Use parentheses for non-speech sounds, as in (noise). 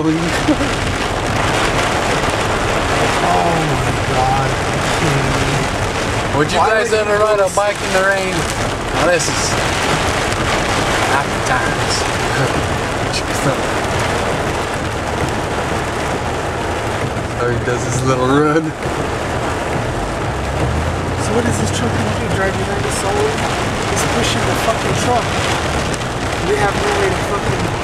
oh my god. Would you Why guys ever ride a bike in the rain? Now this is happy times. (laughs) oh, he does his little run. So what is this truck gonna do? Drive you down the soul? It's pushing the fucking truck. We have no way to fucking